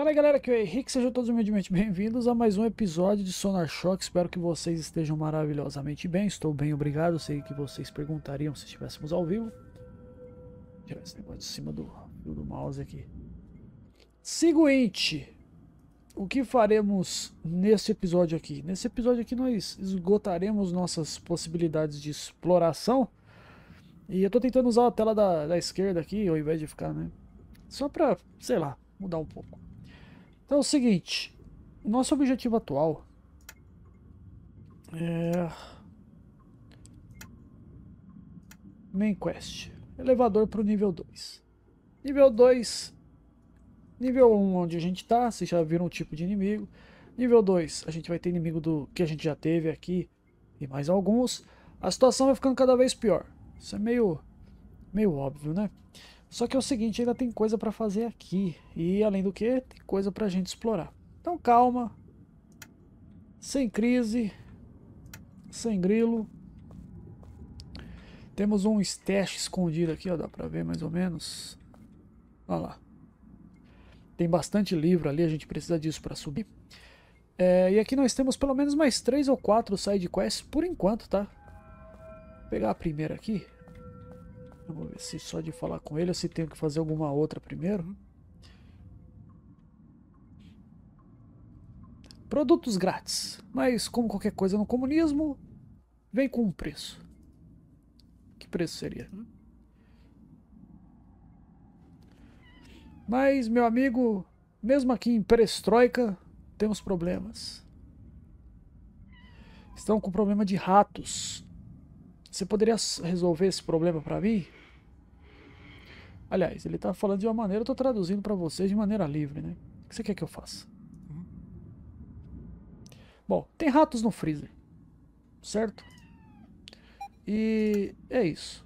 Fala galera, aqui é o Henrique, sejam todos humildemente bem-vindos a mais um episódio de Sonar Shock. Espero que vocês estejam maravilhosamente bem, estou bem, obrigado. Sei que vocês perguntariam se estivéssemos ao vivo. Tirar esse negócio de cima do, do mouse aqui. Seguinte, o que faremos nesse episódio aqui? Nesse episódio aqui nós esgotaremos nossas possibilidades de exploração. E eu estou tentando usar a tela da, da esquerda aqui, ao invés de ficar, né? Só para, sei lá, mudar um pouco. Então é o seguinte, nosso objetivo atual é Main Quest, elevador para o nível 2. Nível 2, nível 1 onde a gente está, vocês já viram o tipo de inimigo. Nível 2, a gente vai ter inimigo do que a gente já teve aqui e mais alguns. A situação vai ficando cada vez pior. Isso é meio, meio óbvio, né? Só que é o seguinte, ainda tem coisa para fazer aqui. E além do que, tem coisa para a gente explorar. Então calma. Sem crise. Sem grilo. Temos um stash escondido aqui, ó, dá para ver mais ou menos. Olha lá. Tem bastante livro ali, a gente precisa disso para subir. É, e aqui nós temos pelo menos mais três ou quatro side quests por enquanto, tá? Vou pegar a primeira aqui. Vamos ver se só de falar com ele ou se tenho que fazer alguma outra primeiro. Produtos grátis. Mas como qualquer coisa no comunismo, vem com um preço. Que preço seria? Mas, meu amigo, mesmo aqui em Perestroika, temos problemas. Estão com problema de ratos. Você poderia resolver esse problema para mim? Aliás, ele está falando de uma maneira, eu estou traduzindo para vocês de maneira livre, né? O que você quer que eu faça? Uhum. Bom, tem ratos no freezer, certo? E é isso.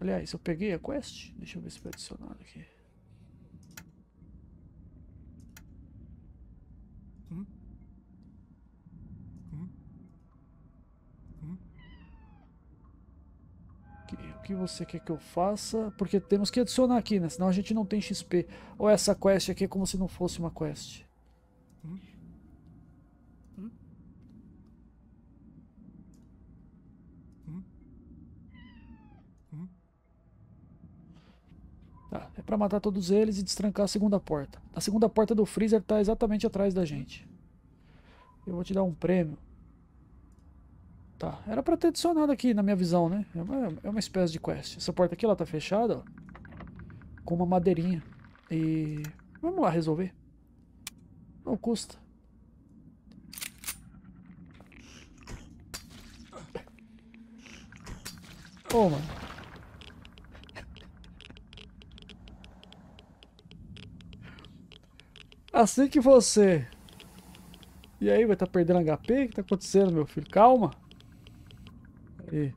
Aliás, eu peguei a quest, deixa eu ver se foi adicionado aqui. Que você quer que eu faça? Porque temos que adicionar aqui, né? Senão a gente não tem XP. Ou essa quest aqui é como se não fosse uma quest. Hum? Tá, é pra matar todos eles e destrancar a segunda porta. A segunda porta do freezer tá exatamente atrás da gente. Eu vou te dar um prêmio. Tá, era pra ter adicionado aqui na minha visão, né? É uma, é uma espécie de quest. Essa porta aqui, ela tá fechada, ó. Com uma madeirinha. E... Vamos lá resolver. Não custa. Ô, oh, mano. Assim que você... E aí, vai estar tá perdendo HP? O que tá acontecendo, meu filho? Calma. E...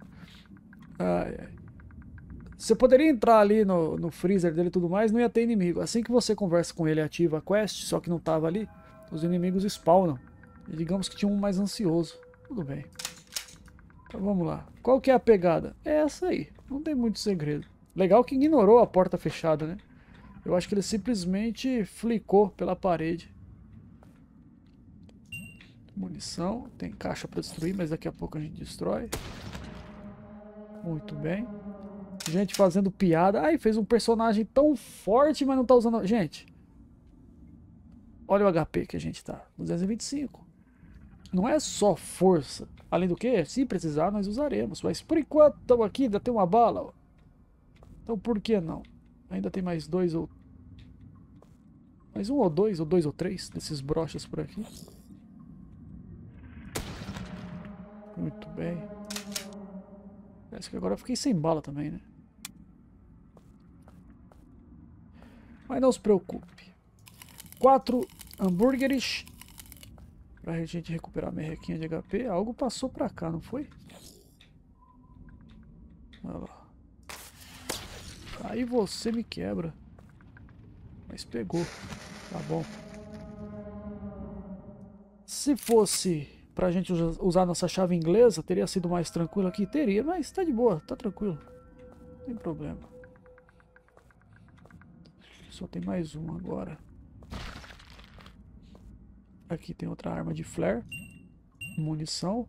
Você poderia entrar ali no, no freezer dele e tudo mais, não ia ter inimigo. Assim que você conversa com ele ativa a quest, só que não tava ali, os inimigos spawnam. E digamos que tinha um mais ansioso. Tudo bem. Então vamos lá. Qual que é a pegada? É essa aí. Não tem muito segredo. Legal que ignorou a porta fechada, né? Eu acho que ele simplesmente flicou pela parede. Munição. Tem caixa para destruir, mas daqui a pouco a gente destrói. Muito bem. Gente fazendo piada. Ai, fez um personagem tão forte, mas não tá usando... Gente. Olha o HP que a gente tá. 225. Não é só força. Além do que, se precisar, nós usaremos. Mas por enquanto, estamos aqui, ainda tem uma bala. Então por que não? Ainda tem mais dois ou... Mais um ou dois, ou dois ou três desses brochas por aqui. Muito bem. Parece que agora eu fiquei sem bala também, né? Mas não se preocupe. Quatro hambúrgueres. Pra gente recuperar a merrequinha de HP. Algo passou pra cá, não foi? Olha lá. Aí você me quebra. Mas pegou. Tá bom. Se fosse pra gente usar nossa chave inglesa, teria sido mais tranquilo aqui? Teria, mas tá de boa, tá tranquilo. Não tem problema. Só tem mais um agora. Aqui tem outra arma de flare. Munição.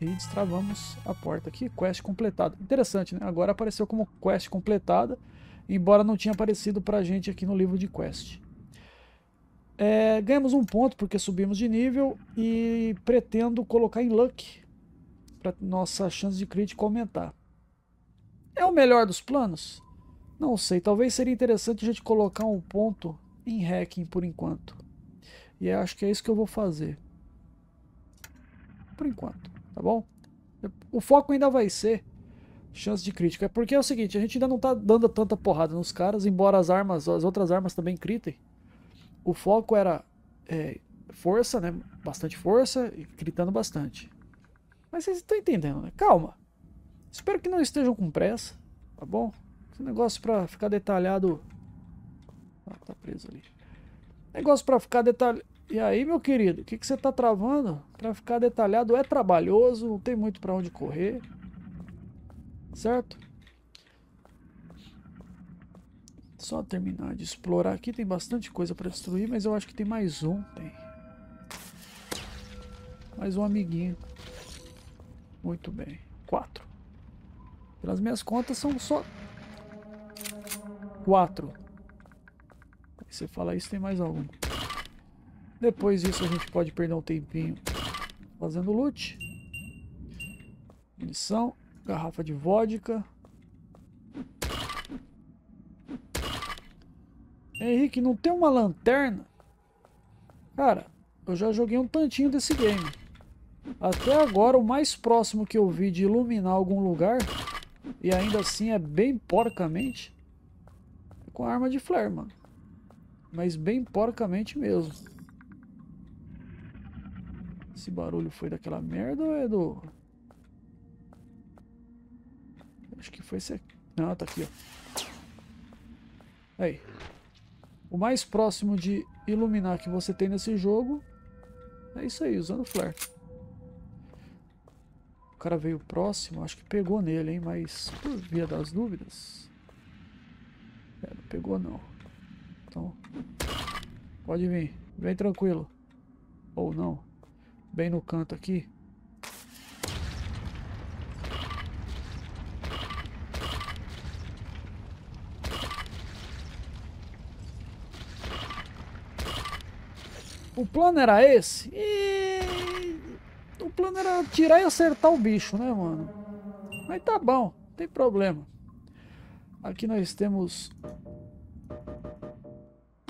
E destravamos a porta aqui. Quest completada. Interessante, né? Agora apareceu como quest completada. Embora não tinha aparecido pra gente aqui no livro de quest. É, ganhamos um ponto porque subimos de nível. E pretendo colocar em luck. Para nossa chance de crítico aumentar. É o melhor dos planos? Não sei, talvez seria interessante a gente colocar um ponto em hacking por enquanto. E acho que é isso que eu vou fazer. Por enquanto, tá bom? O foco ainda vai ser chance de crítica. É porque é o seguinte, a gente ainda não tá dando tanta porrada nos caras, embora as armas, as outras armas também critem. O foco era é, força, né? Bastante força e gritando bastante. Mas vocês estão entendendo, né? Calma. Espero que não estejam com pressa, tá bom? Esse negócio pra ficar detalhado... Ah, tá preso ali. Negócio pra ficar detalhado... E aí, meu querido, o que, que você tá travando? Pra ficar detalhado é trabalhoso, não tem muito pra onde correr. Certo? Só terminar de explorar aqui. Tem bastante coisa pra destruir, mas eu acho que tem mais um. Tem. Mais um amiguinho. Muito bem. Quatro. Pelas minhas contas são só quatro. Você fala isso, tem mais algum. Depois disso a gente pode perder um tempinho fazendo loot. Munição, garrafa de vodka. Henrique, não tem uma lanterna? Cara, eu já joguei um tantinho desse game. Até agora o mais próximo que eu vi de iluminar algum lugar e ainda assim é bem porcamente. Com arma de flare, mano. Mas bem porcamente mesmo. Esse barulho foi daquela merda ou é do... Acho que foi esse aqui. Não, tá aqui, ó. Aí. O mais próximo de iluminar que você tem nesse jogo é isso aí, usando flare cara veio próximo, acho que pegou nele, hein? Mas por via das dúvidas... É, não pegou não. Então, pode vir. Vem tranquilo. Ou não. Bem no canto aqui. O plano era esse? E o plano era tirar e acertar o bicho, né, mano? Mas tá bom, não tem problema. Aqui nós temos...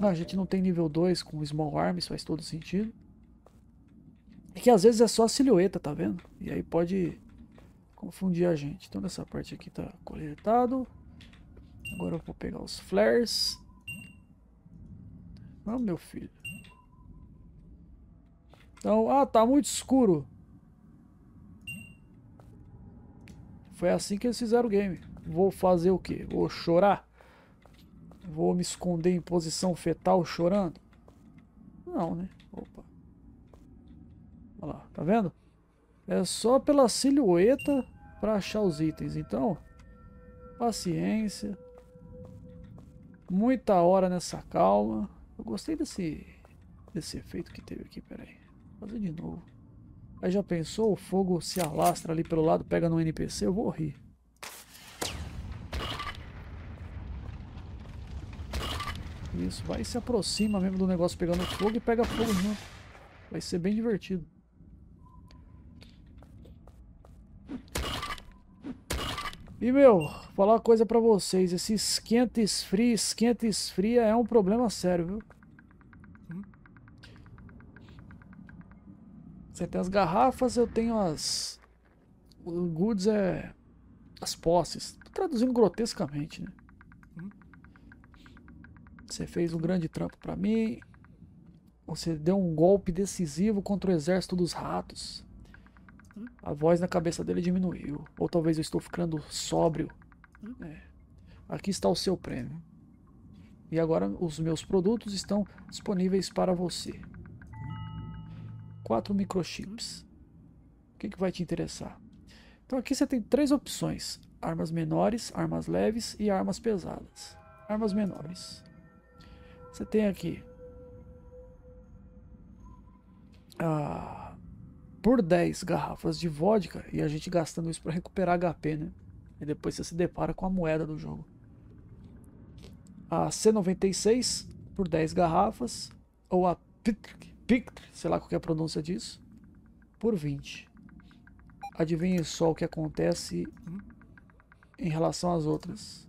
Ah, a gente não tem nível 2 com Small Arms, faz todo sentido. É que às vezes é só a silhueta, tá vendo? E aí pode confundir a gente. Então essa parte aqui tá coletado. Agora eu vou pegar os flares. Não, meu filho. Então, ah, tá muito escuro. Foi assim que eles fizeram o game. Vou fazer o quê? Vou chorar? Vou me esconder em posição fetal chorando? Não, né? Opa. Olha lá, tá vendo? É só pela silhueta para achar os itens. Então, paciência. Muita hora nessa calma. Eu gostei desse, desse efeito que teve aqui. Pera aí. Vou fazer de novo. Aí já pensou, o fogo se alastra ali pelo lado, pega no NPC, eu vou rir. Isso, vai e se aproxima mesmo do negócio pegando fogo e pega fogo junto. Vai ser bem divertido. E meu, falar uma coisa pra vocês, esse esquenta esfria, esquenta esfria é um problema sério, viu? Você tem as garrafas, eu tenho as... O goods é... As posses. Tô traduzindo grotescamente, né? Você fez um grande trampo pra mim. Você deu um golpe decisivo contra o exército dos ratos. A voz na cabeça dele diminuiu. Ou talvez eu estou ficando sóbrio. É. Aqui está o seu prêmio. E agora os meus produtos estão disponíveis para você quatro microchips. O que, que vai te interessar? Então aqui você tem três opções. Armas menores, armas leves e armas pesadas. Armas menores. Você tem aqui ah, por 10 garrafas de vodka e a gente gastando isso para recuperar HP, né? E depois você se depara com a moeda do jogo. A C96 por 10 garrafas, ou a Pict, sei lá qual é a pronúncia disso, por 20. Adivinhe só o que acontece em relação às outras.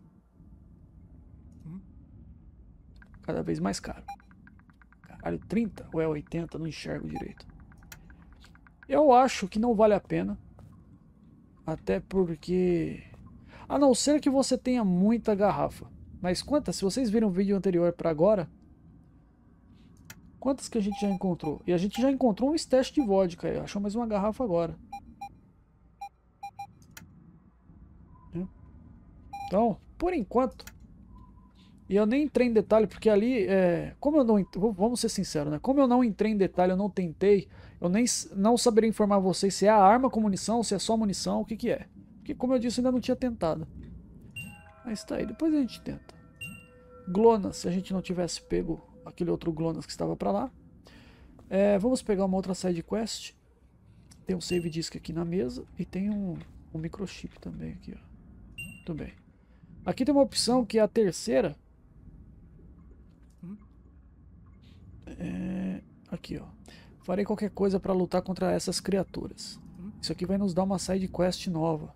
Cada vez mais caro. Caralho, 30 ou é 80? Não enxergo direito. Eu acho que não vale a pena. Até porque a não ser que você tenha muita garrafa. Mas quantas? Se vocês viram o vídeo anterior para agora, quantas que a gente já encontrou? E a gente já encontrou um stash de vodka. Achou mais uma garrafa agora. Então, por enquanto, e eu nem entrei em detalhe, porque ali, é, como eu não, vamos ser sinceros, né? Como eu não entrei em detalhe, eu não tentei, eu nem não saberia informar vocês se é a arma com munição, se é só munição, o que que é. Porque, como eu disse, ainda não tinha tentado. Mas tá aí, depois a gente tenta. GLONASS, se a gente não tivesse pego aquele outro GLONASS que estava pra lá. É, vamos pegar uma outra side quest. Tem um save disk aqui na mesa e tem um, um microchip também aqui, ó. Muito bem. Aqui tem uma opção que é a terceira. É, aqui, ó. Farei qualquer coisa para lutar contra essas criaturas. Isso aqui vai nos dar uma side quest nova.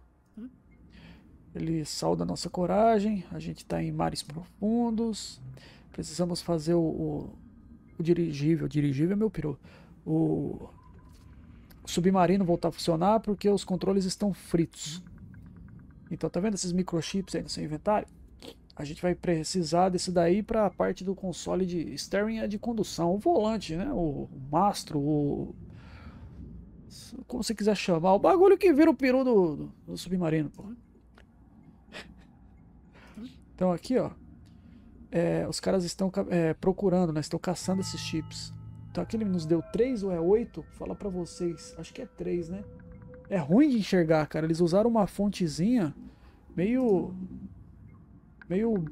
Ele salda nossa coragem, a gente está em mares profundos, precisamos fazer o, o, o dirigível, o dirigível é meu peru, o, submarino voltar a funcionar porque os controles estão fritos. Então tá vendo esses microchips aí no seu inventário? A gente vai precisar desse daí para a parte do console de steering de condução, o volante, né? O, mastro, o como você quiser chamar, o bagulho que vira o peru do, do, do submarino. Então aqui, ó, é, os caras estão é, procurando, né, estão caçando esses chips. Então aqui ele nos deu 3 ou é 8? Fala pra vocês, acho que é 3, né? É ruim de enxergar, cara. Eles usaram uma fontezinha meio... Meio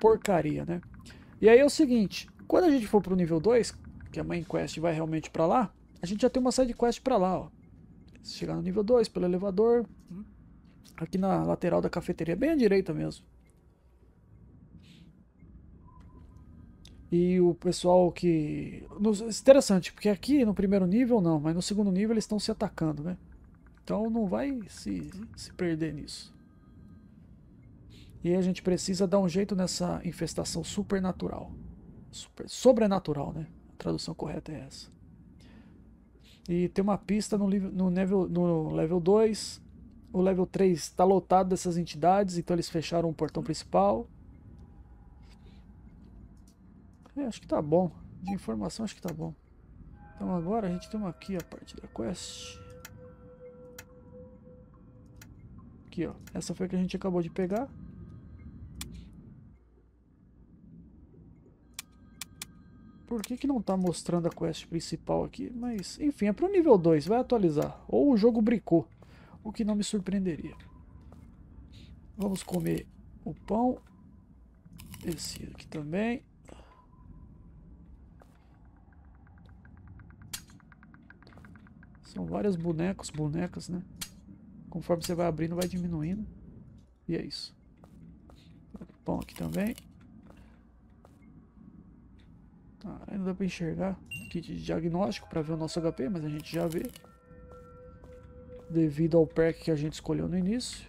porcaria, né? E aí é o seguinte, quando a gente for pro nível 2, que a main quest vai realmente pra lá, a gente já tem uma side quest pra lá, ó. Chegar no nível 2 pelo elevador, aqui na lateral da cafeteria, bem à direita mesmo. E o pessoal que. Interessante, porque aqui no primeiro nível não, mas no segundo nível eles estão se atacando, né? Então não vai se, se perder nisso. E a gente precisa dar um jeito nessa infestação supernatural. Super, sobrenatural, né? A tradução correta é essa. E tem uma pista no, no, level, no level 2. O level 3 está lotado dessas entidades, então eles fecharam o portão principal. É, acho que tá bom. De informação acho que tá bom. Então agora a gente tem uma aqui a parte da quest. Aqui, ó. Essa foi a que a gente acabou de pegar. Por que, que não tá mostrando a quest principal aqui? Mas, enfim, é pro nível 2, vai atualizar. Ou o jogo bricou, o que não me surpreenderia. Vamos comer o pão. Esse aqui também. São vários bonecos, bonecas, né? Conforme você vai abrindo, vai diminuindo. E é isso. Bom, aqui também. Ah, ainda dá pra enxergar. Kit de diagnóstico para ver o nosso HP, mas a gente já vê. Devido ao perk que a gente escolheu no início.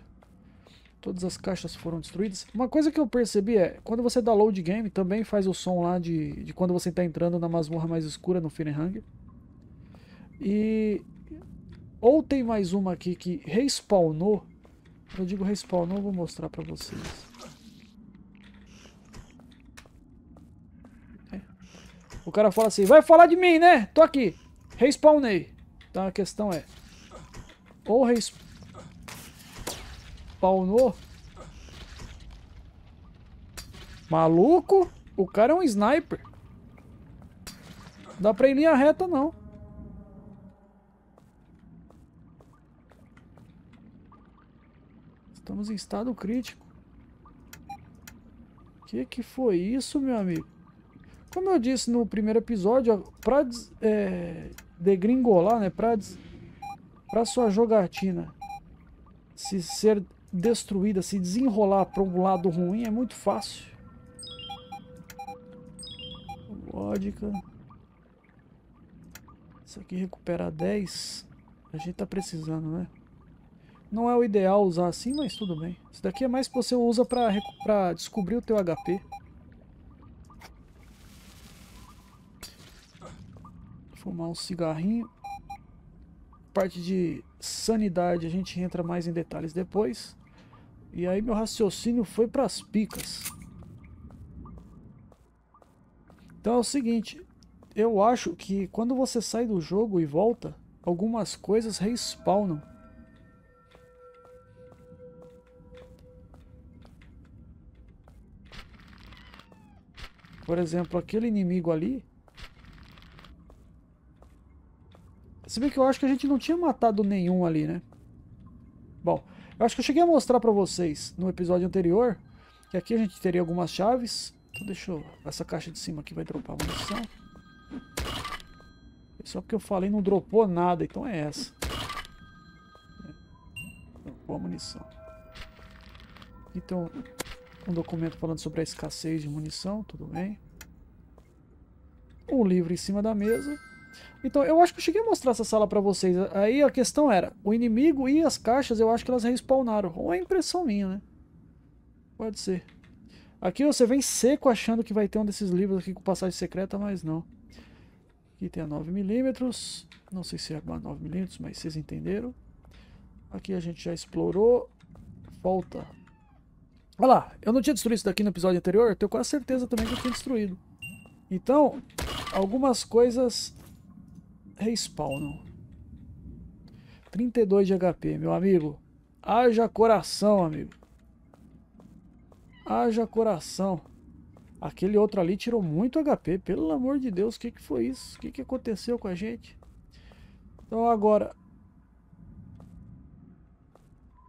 Todas as caixas foram destruídas. Uma coisa que eu percebi é, quando você dá load game, também faz o som lá de, de quando você está entrando na masmorra mais escura no Firenhang. E ou tem mais uma aqui que respawnou. Eu digo respawnou, vou mostrar pra vocês. É. O cara fala assim, vai falar de mim, né? Tô aqui. Respawnei. Então a questão é, ou respawnou. Maluco, o cara é um sniper. Não dá pra ir em linha reta não. Estamos em estado crítico. Que que foi isso, meu amigo? Como eu disse no primeiro episódio, para é, degringolar, né? Pra, pra sua jogatina se ser destruída, se desenrolar para um lado ruim é muito fácil. Vodka. Isso aqui recupera 10. A gente tá precisando, né? Não é o ideal usar assim, mas tudo bem. Isso daqui é mais que você usa pra, pra descobrir o teu HP. Fumar um cigarrinho. Parte de sanidade a gente entra mais em detalhes depois. E aí meu raciocínio foi para as picas. Então é o seguinte, eu acho que quando você sai do jogo e volta, algumas coisas respawnam. Por exemplo, aquele inimigo ali. Se bem que eu acho que a gente não tinha matado nenhum ali, né? Bom, eu acho que eu cheguei a mostrar pra vocês no episódio anterior que aqui a gente teria algumas chaves. Então deixa eu... Essa caixa de cima aqui vai dropar munição. Só porque eu falei não dropou nada, então é essa. Dropou a munição. Então, um documento falando sobre a escassez de munição, tudo bem. Um livro em cima da mesa. Então, eu acho que eu cheguei a mostrar essa sala pra vocês. Aí a questão era, o inimigo e as caixas, eu acho que elas respawnaram. Ou é impressão minha, né? Pode ser. Aqui você vem seco achando que vai ter um desses livros aqui com passagem secreta, mas não. Aqui tem a 9mm. Não sei se é a 9mm, mas vocês entenderam. Aqui a gente já explorou. Falta. Olha lá, eu não tinha destruído isso daqui no episódio anterior. Eu tenho quase certeza também que eu tinha destruído. Então, algumas coisas respawnam. 32 de HP, meu amigo. Haja coração, amigo. Haja coração. Aquele outro ali tirou muito HP. Pelo amor de Deus, o que, que foi isso? O que, que aconteceu com a gente? Então agora...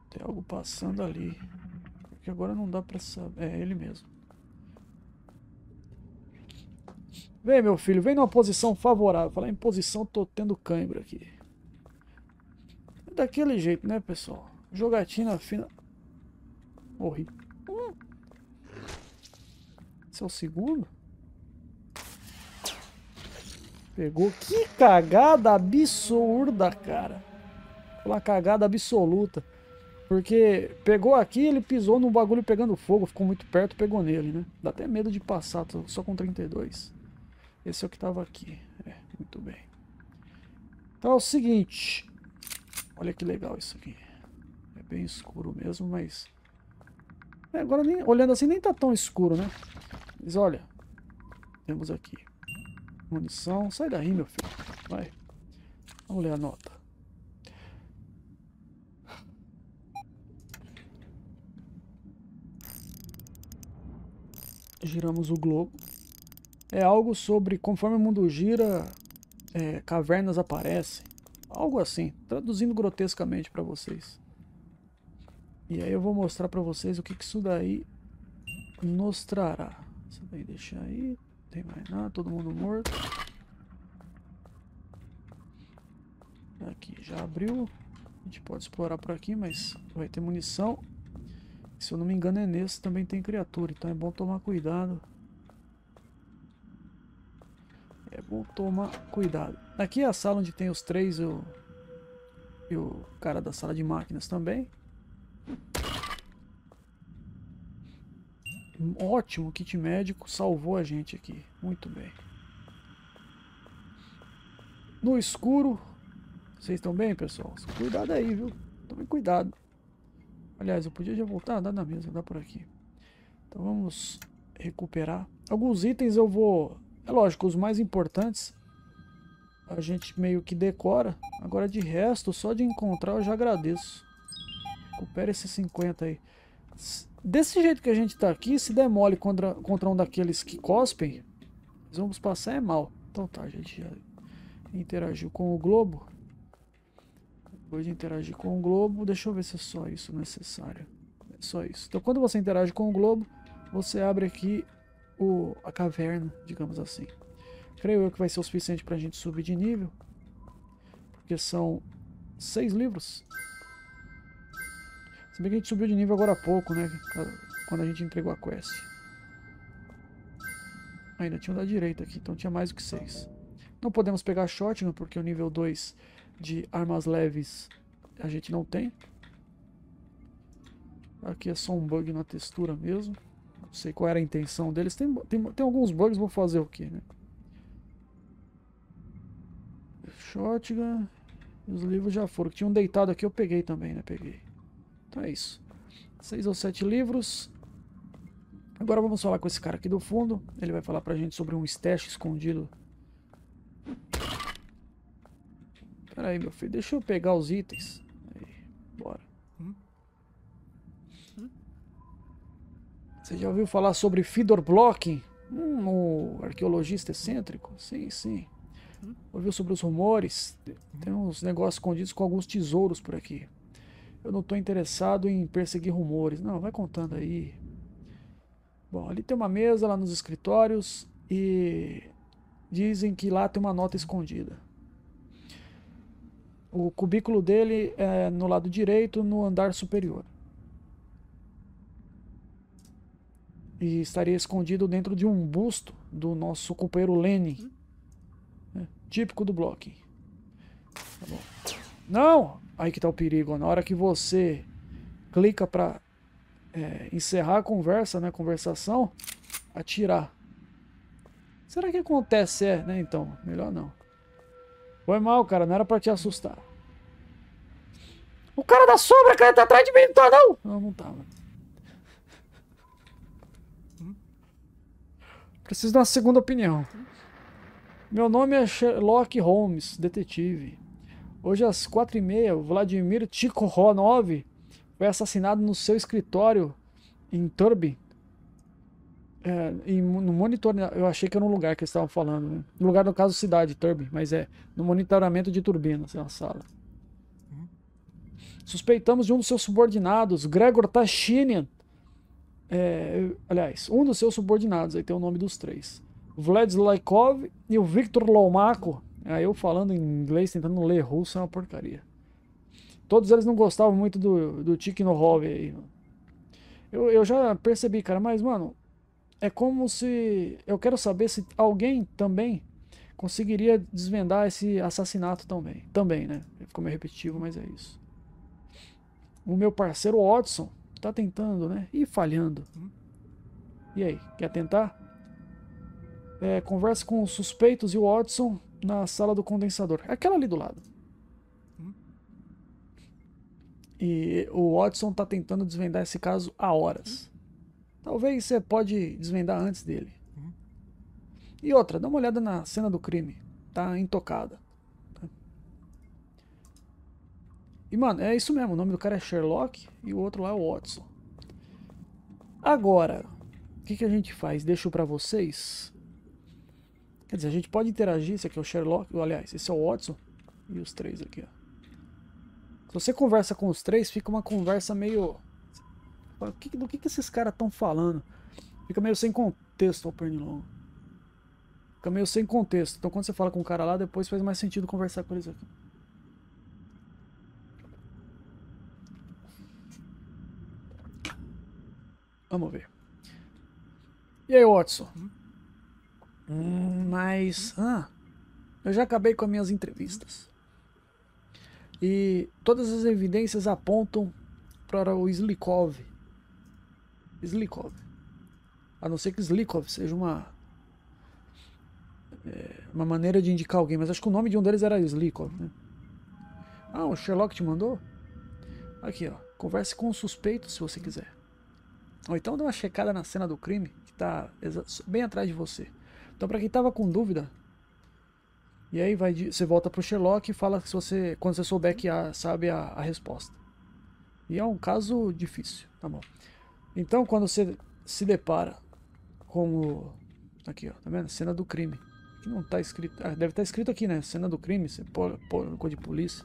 Tem algo passando ali. Porque agora não dá pra saber. É ele mesmo. Vem, meu filho, vem numa posição favorável. Falar em posição, tô tendo cãibra aqui. É daquele jeito, né, pessoal? Jogatina fina. Morri. Hum. Esse é o segundo? Pegou. Que cagada absurda, cara. Uma cagada absoluta. Porque pegou aqui, ele pisou num bagulho pegando fogo, ficou muito perto, pegou nele, né? Dá até medo de passar, só com 32. Esse é o que estava aqui. É, muito bem. Então é o seguinte. Olha que legal isso aqui. É bem escuro mesmo, mas... É, agora, nem, olhando assim, nem tá tão escuro, né? Mas olha. Temos aqui. Munição. Sai daí, meu filho. Vai. Vamos ler a nota. Giramos o globo é algo sobre conforme o mundo gira, é, cavernas aparecem. Algo assim, traduzindo grotescamente para vocês. E aí eu vou mostrar para vocês o que, que isso daí nos trará. Isso daí deixa aí, não tem mais nada, todo mundo morto. Aqui já abriu. A gente pode explorar por aqui, mas vai ter munição. Se eu não me engano é nesse também tem criatura, então é bom tomar cuidado. É bom tomar cuidado. Aqui é a sala onde tem os três e o, e o cara da sala de máquinas também. Ótimo, kit médico salvou a gente aqui. Muito bem. No escuro. Vocês estão bem, pessoal? Cuidado aí, viu? Tome cuidado. Aliás, eu podia já voltar, dá na mesa, dá por aqui. Então vamos recuperar. Alguns itens eu vou é lógico, os mais importantes a gente meio que decora. Agora de resto, só de encontrar eu já agradeço. Recupera esses 50 aí. Desse jeito que a gente tá aqui, se der mole contra, contra um daqueles que cospem, nós vamos passar é mal. Então tá, a gente já interagiu com o globo. Depois de interagir com o globo, deixa eu ver se é só isso necessário. É só isso. Então quando você interage com o globo, você abre aqui o, a caverna, digamos assim. Creio eu que vai ser o suficiente para a gente subir de nível. Porque são seis livros. Se bem que a gente subiu de nível agora há pouco, né? Quando a gente entregou a quest. Ainda tinha um da direita aqui, então tinha mais do que seis. Não podemos pegar shotgun porque o nível 2 de armas leves a gente não tem. Aqui é só um bug na textura mesmo. Não sei qual era a intenção deles. Tem, tem, tem alguns bugs, vou fazer o que, né? Shotgun. Os livros já foram. Tinha um deitado aqui, eu peguei também, né? Peguei. Então é isso. Seis ou sete livros. Agora vamos falar com esse cara aqui do fundo. Ele vai falar pra gente sobre um stash escondido. Pera aí, meu filho. Deixa eu pegar os itens. Aí, bora. Você já ouviu falar sobre Fedor Blocking? Hum, o arqueologista excêntrico? Sim, sim. Ouviu sobre os rumores? Tem uns negócios escondidos com alguns tesouros por aqui. Eu não estou interessado em perseguir rumores. Não, vai contando aí. Bom, ali tem uma mesa lá nos escritórios e dizem que lá tem uma nota escondida. O cubículo dele é no lado direito, no andar superior. E estaria escondido dentro de um busto do nosso companheiro Lenin. Né? Típico do Blocking. Tá bom. Não! Aí que tá o perigo. Na hora que você clica para é, encerrar a conversa, né? Conversação, atirar. Será que acontece? É, né? Então, melhor não. Foi mal, cara. Não era pra te assustar. O cara da sombra, cara, tá atrás de mim, não tá não? Não, não tava. Preciso de uma segunda opinião. Meu nome é Sherlock Holmes, detetive. Hoje às quatro e meia, Vladimir Tikhonov foi assassinado no seu escritório em Turbin. É, em, no monitor, eu achei que era um lugar que eles estavam falando, né? No lugar, no caso, cidade, Turbin, mas é no monitoramento de turbinas, é uma sala. Suspeitamos de um dos seus subordinados, Gregor Tachinian, é, aliás, um dos seus subordinados, aí tem o nome dos três. Vladislavkov e o Victor Lomako. Aí eu falando em inglês, tentando ler russo, é uma porcaria. Todos eles não gostavam muito do, do Tikhonov aí. Eu, eu já percebi, cara, mas, mano, é como se. Eu quero saber se alguém também conseguiria desvendar esse assassinato também. Também, né? Ficou meio repetitivo, mas é isso. O meu parceiro Watson Tá tentando, né? E falhando. E aí, quer tentar? É, converse com os suspeitos e o Watson na sala do condensador. É aquela ali do lado. E o Watson tá tentando desvendar esse caso há horas. Talvez você pode desvendar antes dele. E outra, dá uma olhada na cena do crime. Tá intocada. E, mano, é isso mesmo. O nome do cara é Sherlock e o outro lá é Watson. Agora, o que, que a gente faz? Deixo para vocês. Quer dizer, a gente pode interagir. Esse aqui é o Sherlock. Aliás, esse é o Watson. E os três aqui, ó. Se você conversa com os três, fica uma conversa meio... Que, do que, que esses caras estão falando? Fica meio sem contexto, o pernilongo. Fica meio sem contexto. Então quando você fala com o cara lá, depois faz mais sentido conversar com eles aqui. Vamos ver. E aí, Watson? Hum, mas. Ah, eu já acabei com as minhas entrevistas. E todas as evidências apontam para o Slikov. Slikov. A não ser que Slikov seja uma. É, uma maneira de indicar alguém, mas acho que o nome de um deles era Slikov, né? Ah, o Sherlock te mandou? Aqui, ó. Converse com o suspeito se você quiser. Ou então dá uma checada na cena do crime, que está bem atrás de você. Então, para quem estava com dúvida, e aí vai, você volta pro Sherlock e fala se você, quando você souber que a, sabe a, a resposta. E é um caso difícil, tá bom? Então, quando você se depara com o. Aqui, ó, tá vendo? Cena do crime. Que não tá escrito. Ah, deve estar tá escrito aqui, né? Cena do crime, você pôr cor de polícia.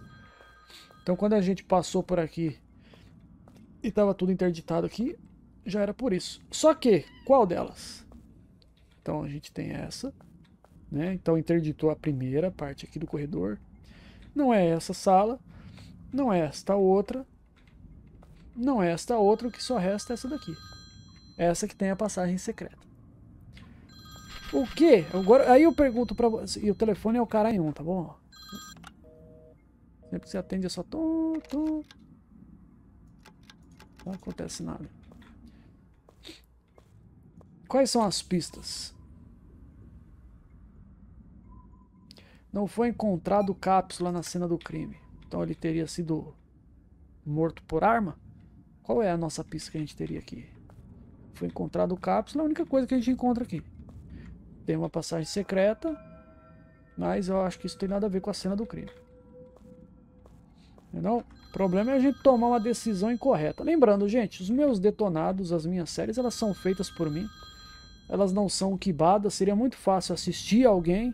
Então, quando a gente passou por aqui e tava tudo interditado aqui, já era por isso. Só que, qual delas? Então a gente tem essa, né? Então interditou a primeira parte aqui do corredor. Não é essa sala. Não é esta outra. Não é esta outra, o que só resta é essa daqui. Essa que tem a passagem secreta. O que? Agora, aí eu pergunto pra você. E o telefone é o cara em um, tá bom? Sempre que você atende é só. Tum, tum. Não acontece nada. Quais são as pistas? Não foi encontrado cápsula na cena do crime. Então ele teria sido morto por arma? Qual é a nossa pista que a gente teria aqui? Foi encontrado cápsula, é a única coisa que a gente encontra aqui. Tem uma passagem secreta, mas eu acho que isso tem nada a ver com a cena do crime. Não? O problema é a gente tomar uma decisão incorreta. Lembrando, gente, os meus detonados, as minhas séries, elas são feitas por mim. Elas não são quibadas. Seria muito fácil assistir alguém.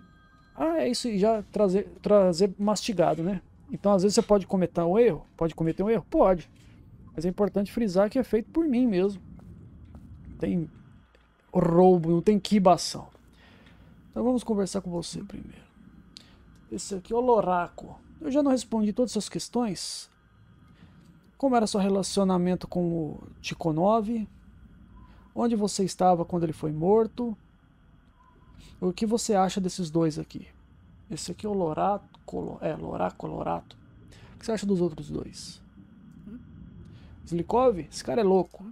Ah, é isso e já trazer, trazer mastigado, né? Então, às vezes você pode cometer um erro. Pode cometer um erro? Pode. Mas é importante frisar que é feito por mim mesmo. Tem roubo, não tem quibação. Então vamos conversar com você primeiro. Esse aqui é o Loraco. Eu já não respondi todas essas questões. Como era seu relacionamento com o Tikhonov? Onde você estava quando ele foi morto? O que você acha desses dois aqui? Esse aqui é o Lorato, é, Loraco, Lorato. O que você acha dos outros dois? Zlikov? Esse cara é louco.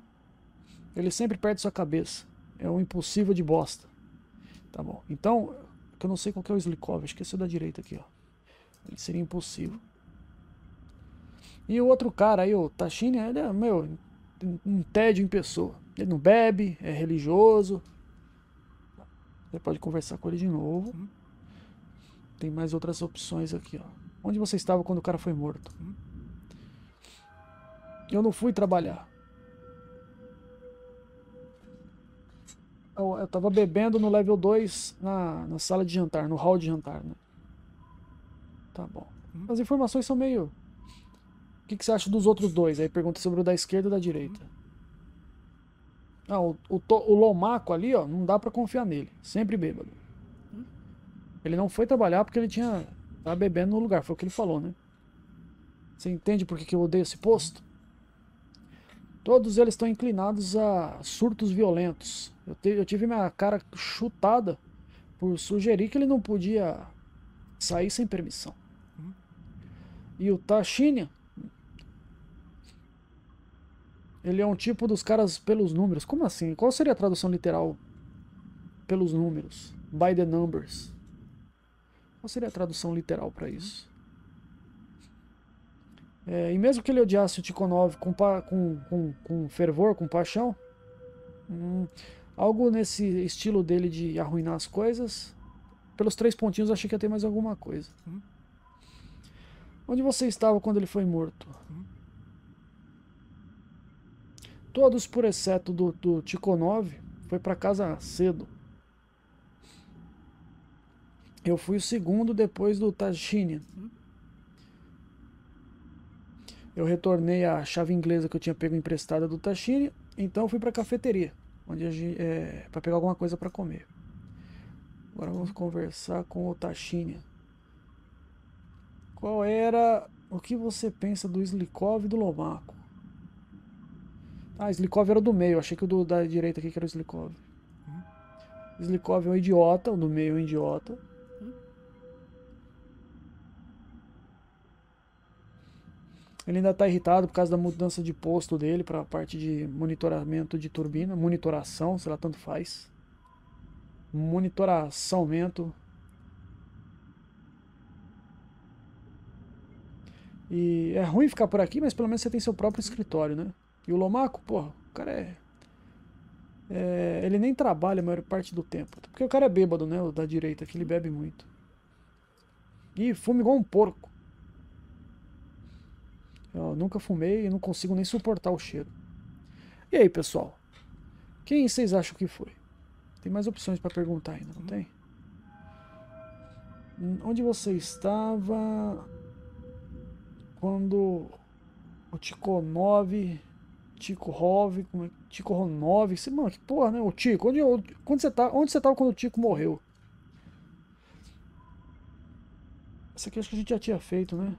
Ele sempre perde sua cabeça. É um impossível de bosta. Tá bom. Então, eu não sei qual que é o Zlikov. Esqueci da direita aqui, ó. Ele seria impossível. E o outro cara aí, o Tachini, ele é, meu, um tédio em pessoa. Ele não bebe, é religioso. Você pode conversar com ele de novo. Uhum. Tem mais outras opções aqui, ó. Onde você estava quando o cara foi morto? Uhum. Eu não fui trabalhar. Eu, eu tava bebendo no level 2 na, na sala de jantar, no hall de jantar, né? Tá bom. Uhum. As informações são meio. O que, que você acha dos outros dois? Aí pergunta sobre o da esquerda e da direita. Ah, o, o, o Lomaco ali, ó, não dá pra confiar nele. Sempre bêbado. Ele não foi trabalhar porque ele tinha. Tava bebendo no lugar, foi o que ele falou, né? Você entende por que, que eu odeio esse posto? Todos eles estão inclinados a surtos violentos. Eu, te, eu tive minha cara chutada por sugerir que ele não podia sair sem permissão. E o Tashinya, ele é um tipo dos caras pelos números. Como assim? Qual seria a tradução literal pelos números? By the numbers. Qual seria a tradução literal para isso? É, e mesmo que ele odiasse o Tikhonov com, com, com, com fervor, com paixão, hum, algo nesse estilo dele de arruinar as coisas, pelos três pontinhos achei que ia ter mais alguma coisa. Hum. Onde você estava quando ele foi morto? Todos, por exceto do, do Tikhonov, foi para casa cedo. Eu fui o segundo depois do Tashinian. Eu retornei a chave inglesa que eu tinha pego emprestada do Tashini, então fui para a cafeteria, onde é, para pegar alguma coisa para comer. Agora vamos conversar com o Tashinian. Qual era o que você pensa do Slikov e do Lomaco? Ah, Slikov era o do meio, achei que o do, da direita aqui que era o Slikov. Hum? Slikov é um idiota, o do meio é um idiota. Ele ainda está irritado por causa da mudança de posto dele para a parte de monitoramento de turbina, monitoração, sei lá, tanto faz. Monitoração, E é ruim ficar por aqui, mas pelo menos você tem seu próprio escritório, né? E o Lomaco, porra, o cara é. é ele nem trabalha a maior parte do tempo. Porque o cara é bêbado, né? O da direita, que ele bebe muito. E fuma igual um porco. Eu nunca fumei e não consigo nem suportar o cheiro. E aí, pessoal? Quem vocês acham que foi? Tem mais opções para perguntar ainda, não tem? Onde você estava? quando o Tico 9, Tico Rov, Tico 9, você, mano, que porra, né? O Tico, onde, onde você tá? Onde você tava quando o Tico morreu? Essa aqui acho que a gente já tinha feito, né?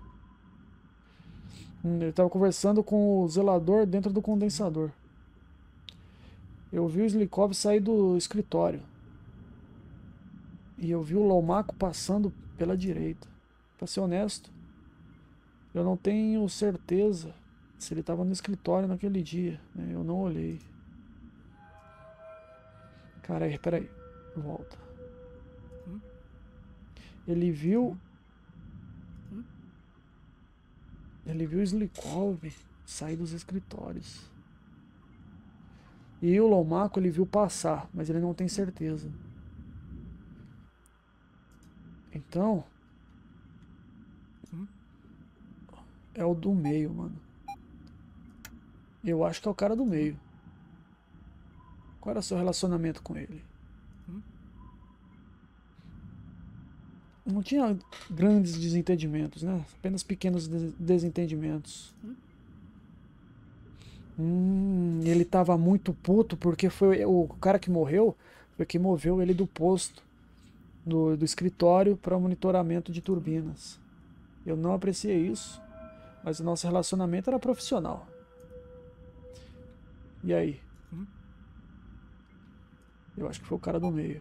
Hum, ele estava conversando com o zelador dentro do condensador. Eu vi o Slikov sair do escritório. E eu vi o Lomaco passando pela direita. Pra ser honesto, eu não tenho certeza se ele estava no escritório naquele dia. Né? Eu não olhei. Cara, aí, peraí. Volta. Ele viu. Ele viu Slikov sair dos escritórios. E o Lomaco ele viu passar, mas ele não tem certeza. Então. É o do meio, mano. Eu acho que é o cara do meio. Qual era o seu relacionamento com ele? Não tinha grandes desentendimentos, né? Apenas pequenos des desentendimentos. Hum, ele tava muito puto porque foi o cara que morreu foi que moveu ele do posto do, do escritório para o monitoramento de turbinas. Eu não apreciei isso, mas o nosso relacionamento era profissional. E aí? Eu acho que foi o cara do meio.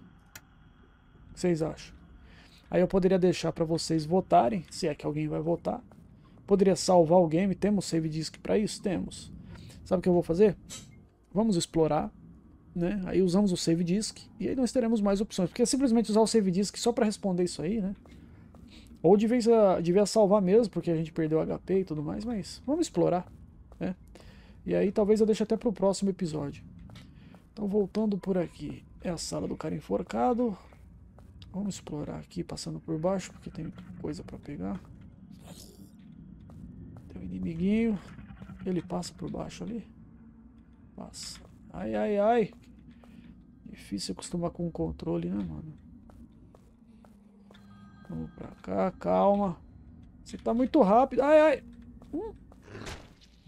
O que vocês acham? Aí eu poderia deixar para vocês votarem, se é que alguém vai votar. Poderia salvar o game, temos save disk para isso? Temos. Sabe o que eu vou fazer? Vamos explorar, né? Aí usamos o save disk e aí nós teremos mais opções, porque é simplesmente usar o save disk só para responder isso aí, né? Ou devia, devia salvar mesmo, porque a gente perdeu HP e tudo mais, mas vamos explorar, né? E aí talvez eu deixe até para o próximo episódio. Então voltando por aqui, é a sala do cara enforcado. Vamos explorar aqui, passando por baixo, porque tem coisa para pegar. Tem um inimiguinho. Ele passa por baixo ali. Passa. Ai, ai, ai. Difícil acostumar com o controle, né, mano? Vamos pra cá, calma. Você tá muito rápido. Ai, ai. Hum.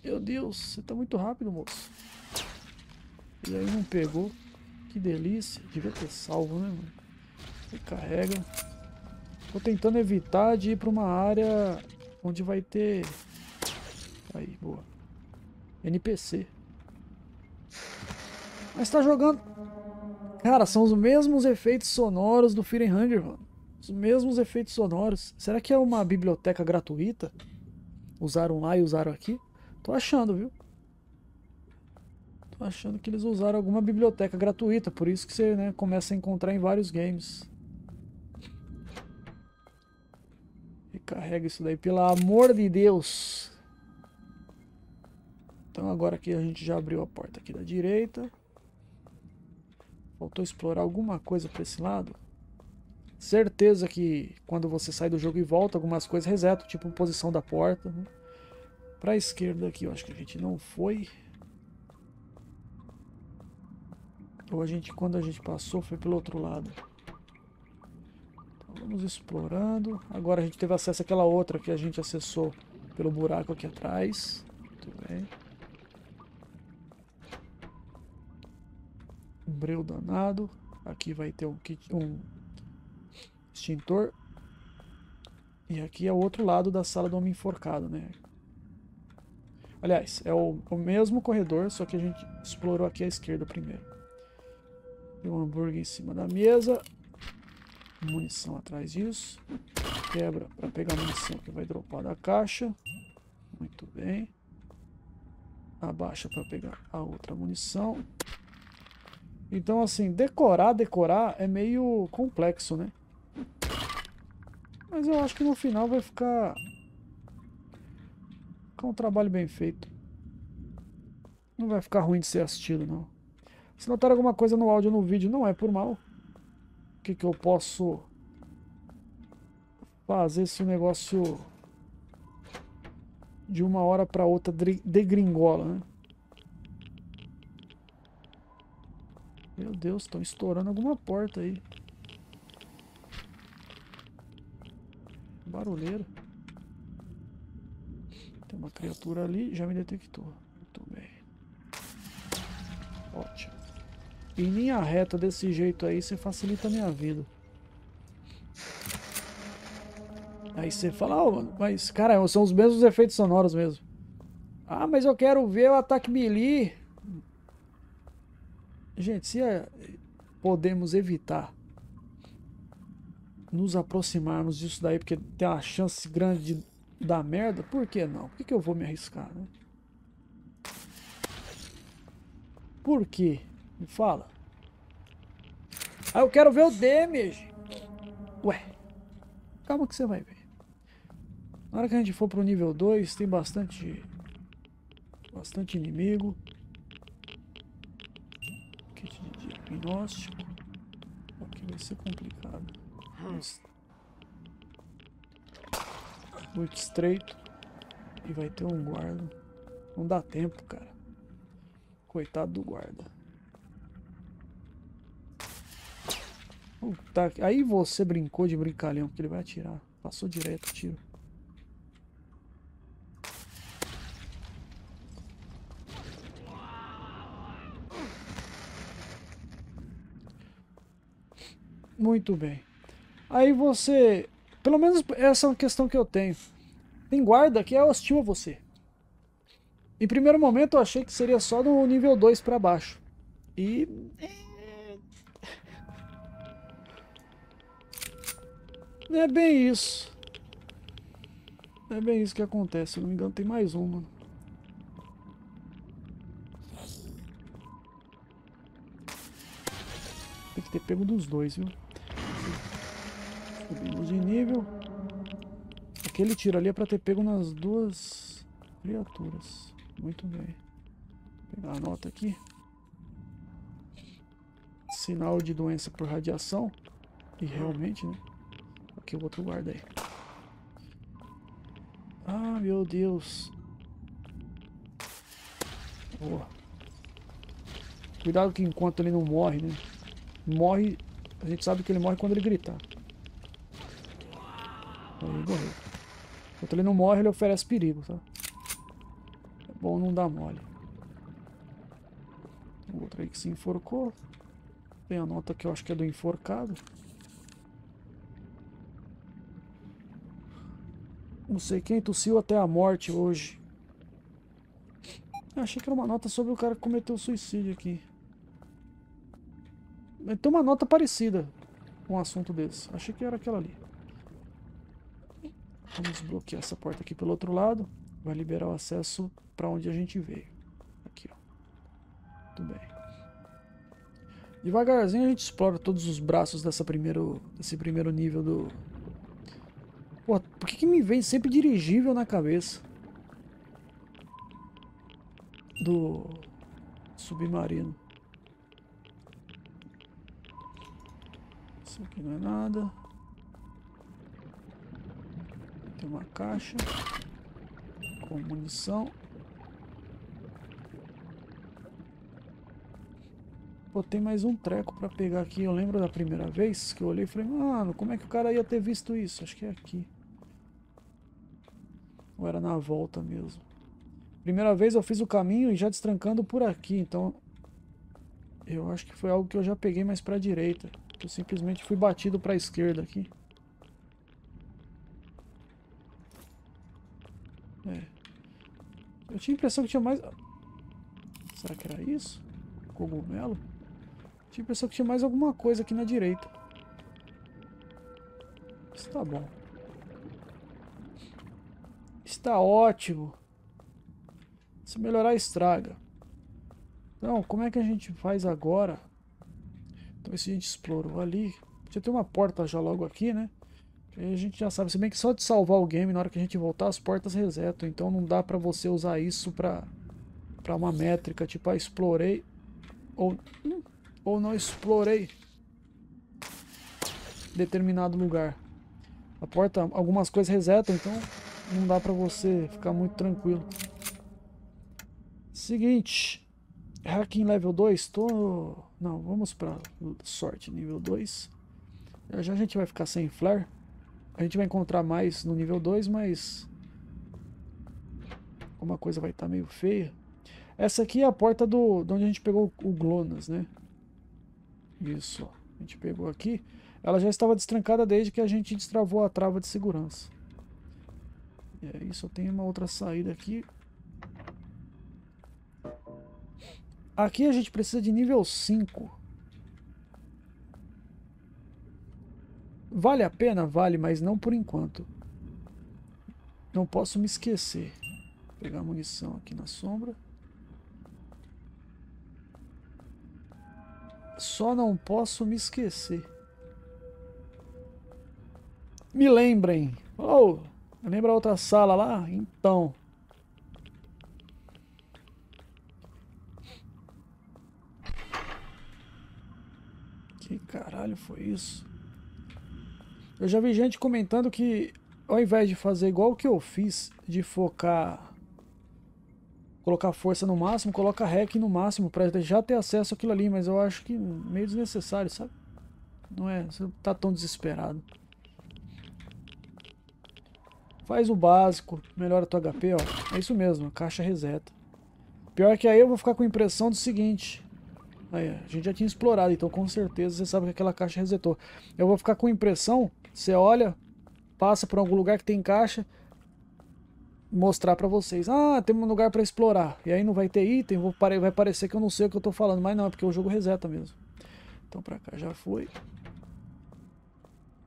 Meu Deus, você tá muito rápido, moço. E aí não pegou. Que delícia. Devia ter salvo, né, mano? Recarrega. Tô tentando evitar de ir pra uma área onde vai ter... Aí, boa. NPC. Mas tá jogando... Cara, são os mesmos efeitos sonoros do Fear Hunger, mano. Os mesmos efeitos sonoros. Será que é uma biblioteca gratuita? Usaram lá e usaram aqui? Tô achando, viu? Tô achando que eles usaram alguma biblioteca gratuita, por isso que você né, começa a encontrar em vários games. Recarrega isso daí, pelo amor de Deus. Então agora aqui a gente já abriu a porta aqui da direita. Faltou explorar alguma coisa para esse lado. Certeza que quando você sai do jogo e volta, algumas coisas resetam, tipo posição da porta. Né? Para a esquerda aqui, eu acho que a gente não foi. Ou a gente, quando a gente passou, foi pelo outro lado. Vamos explorando. Agora a gente teve acesso àquela outra que a gente acessou pelo buraco aqui atrás. Muito bem. Um breu danado. Aqui vai ter um, kit, um extintor. E aqui é o outro lado da sala do homem enforcado, né? Aliás, é o, o mesmo corredor, só que a gente explorou aqui à esquerda primeiro. Tem um hambúrguer em cima da mesa. Munição atrás disso. Quebra para pegar a munição que vai dropar da caixa. Muito bem. Abaixa para pegar a outra munição. Então, assim, decorar, decorar é meio complexo, né? Mas eu acho que no final vai ficar ficar um trabalho bem feito. Não vai ficar ruim de ser assistido, não. Se notar alguma coisa no áudio ou no vídeo, não é por mal. O que, que eu posso fazer se o negócio de uma hora para outra degringola, né? Meu Deus, estão estourando alguma porta aí. Barulheira. Tem uma criatura ali, já me detectou. Muito bem. Ótimo. Em linha reta desse jeito aí, você facilita a minha vida. Aí você fala, oh, mas cara, são os mesmos efeitos sonoros mesmo. Ah, mas eu quero ver o ataque melee. Gente, se é, podemos evitar nos aproximarmos disso daí, porque tem uma chance grande de dar merda, por que não? Por que, que eu vou me arriscar, né? Por quê? Me fala. Ah, eu quero ver o damage. Ué, calma que você vai ver. Na hora que a gente for pro nível 2, tem bastante... Bastante inimigo. Kit de diagnóstico. Aqui vai ser complicado. Muito estreito. E vai ter um guarda. Não dá tempo, cara. Coitado do guarda. Puta, aí você brincou de brincalhão, porque ele vai atirar. Passou direto o tiro. Muito bem. Aí você... Pelo menos essa é uma questão que eu tenho. Tem guarda que é hostil a você. Em primeiro momento eu achei que seria só do nível 2 para baixo. E... Não é bem isso. Não é bem isso que acontece. Se não me engano tem mais um, mano. Tem que ter pego dos dois, viu? Subimos de nível. Aquele tiro ali é pra ter pego nas duas criaturas. Muito bem. Vou pegar a nota aqui. Sinal de doença por radiação. E realmente, né? Aqui o outro guarda aí. Ah, meu Deus. Boa. Cuidado que enquanto ele não morre, né? Morre... A gente sabe que ele morre quando ele gritar. Aí morreu. Enquanto ele não morre, ele oferece perigo, tá? É bom não dar mole. O outro aí que se enforcou. Tem a nota que eu acho que é do enforcado. Não sei quem tossiu até a morte hoje. Eu achei que era uma nota sobre o cara que cometeu suicídio aqui. Tem uma nota parecida com um assunto desse. Achei que era aquela ali. Vamos bloquear essa porta aqui pelo outro lado. Vai liberar o acesso para onde a gente veio. Aqui, ó. Muito bem. Devagarzinho a gente explora todos os braços dessa primeiro, desse primeiro nível do... Pô, por que, que me vem sempre dirigível na cabeça? Do submarino. Isso aqui não é nada. Tem uma caixa com munição. Pô, tem mais um treco pra pegar aqui. Eu lembro da primeira vez que eu olhei e falei, mano, como é que o cara ia ter visto isso? Acho que é aqui. Ou era na volta mesmo. Primeira vez eu fiz o caminho e já destrancando por aqui, então... Eu acho que foi algo que eu já peguei mais pra direita. Eu simplesmente fui batido pra esquerda aqui. É. Eu tinha a impressão que tinha mais... Será que era isso? Cogumelo? Tinha a impressão que tinha mais alguma coisa aqui na direita. Está bom. Está ótimo. Se melhorar, estraga. Então, como é que a gente faz agora? Então, se a gente explorou ali. Já tem uma porta já logo aqui, né? a gente já sabe, se bem que só de salvar o game, na hora que a gente voltar, as portas resetam. Então não dá pra você usar isso pra, pra uma métrica, tipo, ah, explorei ou, ou não explorei determinado lugar. A porta, algumas coisas resetam, então não dá pra você ficar muito tranquilo. Seguinte, hacking level 2, tô... Não, vamos pra sorte nível 2. Já, a gente vai ficar sem flare. A gente vai encontrar mais no nível 2, mas... Uma coisa vai estar tá meio feia. Essa aqui é a porta do, de onde a gente pegou o GLONASS, né? Isso, ó. A gente pegou aqui. Ela já estava destrancada desde que a gente destravou a trava de segurança. E aí só tem uma outra saída aqui. Aqui a gente precisa de nível 5. Vale a pena? Vale, mas não por enquanto. Não posso me esquecer. Vou pegar munição aqui na sombra. Só não posso me esquecer. Me lembrem. Oh, lembra a outra sala lá? Então. Que caralho foi isso? Eu já vi gente comentando que ao invés de fazer igual o que eu fiz, de focar colocar força no máximo, coloca rec no máximo para já ter acesso àquilo ali, mas eu acho que meio desnecessário, sabe? Não é, você tá tão desesperado. Faz o básico, melhora teu HP, ó. É isso mesmo, a caixa reseta. Pior que aí eu vou ficar com a impressão do seguinte. Aí, a gente já tinha explorado, então com certeza você sabe que aquela caixa resetou. Eu vou ficar com a impressão, você olha, passa por algum lugar que tem caixa, mostrar para vocês. Ah, tem um lugar para explorar. E aí não vai ter item, vou, vai parecer que eu não sei o que eu tô falando. Mas não, é porque o jogo reseta mesmo. Então pra cá já foi.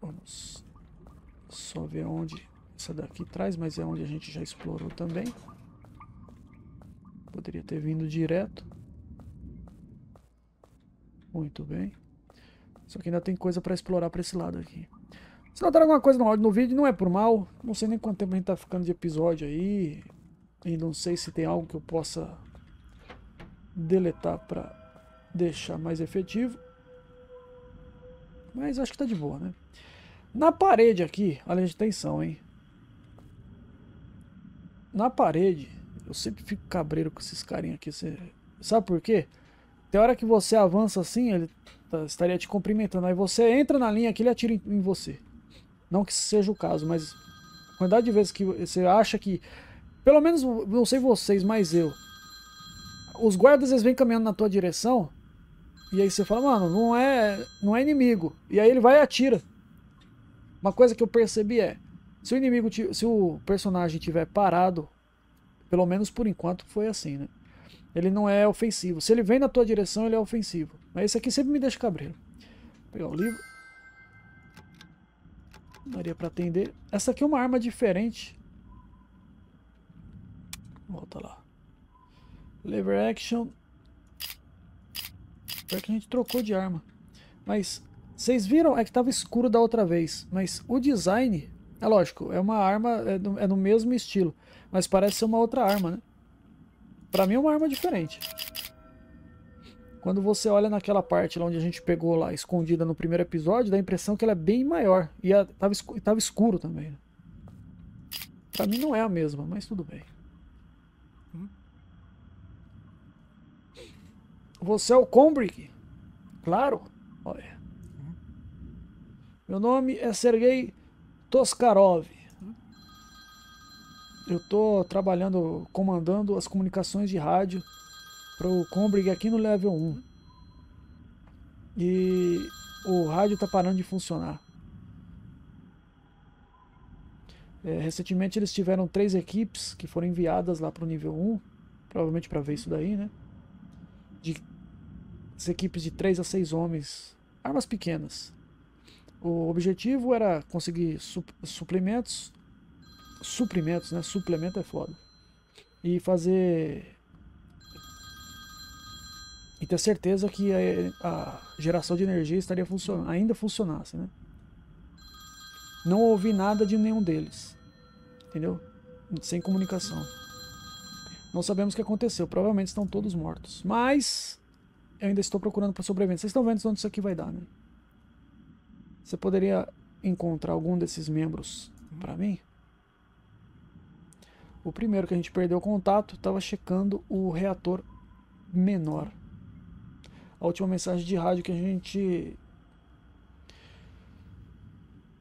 Vamos só ver onde essa daqui traz, mas é onde a gente já explorou também. Poderia ter vindo direto. Muito bem. Só que ainda tem coisa para explorar para esse lado aqui. Se notaram alguma coisa no áudio no vídeo, não é por mal. Não sei nem quanto tempo a gente tá ficando de episódio aí. E não sei se tem algo que eu possa deletar para deixar mais efetivo. Mas acho que tá de boa, né? Na parede aqui, além de tensão, hein? Na parede, eu sempre fico cabreiro com esses carinhos aqui. Você... Sabe por quê? Tem hora que você avança assim, ele tá, estaria te cumprimentando. Aí você entra na linha que ele atira em, você. Não que seja o caso, mas a quantidade de vezes que você acha que. Pelo menos, não sei vocês, mas eu. Os guardas eles vêm caminhando na tua direção. E aí você fala, mano, não é, não é inimigo. E aí ele vai e atira. Uma coisa que eu percebi é. Se o inimigo, se o personagem tiver parado, pelo menos por enquanto foi assim, né? Ele não é ofensivo. Se ele vem na tua direção, ele é ofensivo. Mas esse aqui sempre me deixa cabreiro. Vou pegar o livro. Daria pra atender. Essa aqui é uma arma diferente. Volta lá. Lever action. Pior que a gente trocou de arma. Mas vocês viram? É que tava escuro da outra vez. Mas o design... É lógico, é uma arma... É, do, é no mesmo estilo. Mas parece ser uma outra arma, né? Pra mim é uma arma diferente. Quando você olha naquela parte lá onde a gente pegou lá, escondida no primeiro episódio, dá a impressão que ela é bem maior. E a, tava, escuro, tava escuro também. Né? Pra mim não é a mesma, mas tudo bem. Você é o Kombrick? Claro. Olha. Meu nome é Sergei Toskarov. Eu tô trabalhando, comandando as comunicações de rádio para o Combrig aqui no level 1. E o rádio está parando de funcionar. É, recentemente eles tiveram três equipes que foram enviadas lá para o nível 1, provavelmente para ver isso daí, né? De as equipes de 3 a 6 homens, armas pequenas. O objetivo era conseguir su suplementos, suprimentos, né? Suplemento é foda. E fazer e ter certeza que a, geração de energia estaria funcionando, ainda funcionasse, né? Não ouvi nada de nenhum deles, entendeu? Sem comunicação. Não sabemos o que aconteceu, provavelmente estão todos mortos. Mas eu ainda estou procurando para sobreviventes. Vocês estão vendo onde isso aqui vai dar, né? Você poderia encontrar algum desses membros para mim? O primeiro que a gente perdeu contato estava checando o reator menor a última mensagem de rádio que a gente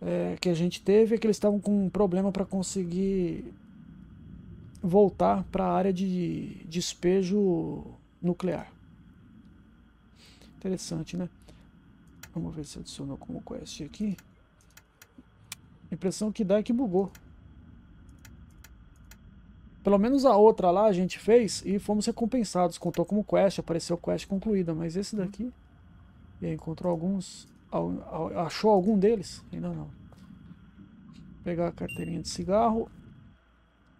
é, que a gente teve é que eles estavam com um problema para conseguir voltar para a área de despejo nuclear. Interessante, né? Vamos ver se adicionou como quest aqui. A impressão que dá é que bugou. Pelo menos a outra lá a gente fez e fomos recompensados. Contou como quest, apareceu quest concluída. Mas esse daqui... E aí, encontrou alguns... Achou algum deles? Ainda não. Vou pegar a carteirinha de cigarro.